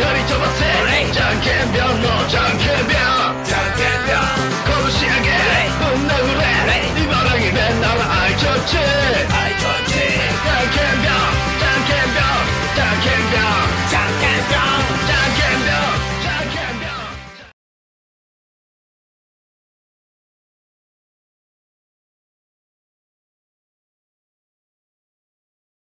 별이 좁아서 장캔 변호 장캔 변. 뭐 장캔 변. 거무시하게 혼나고 그래 네 바람이 내 나라 알쳤지.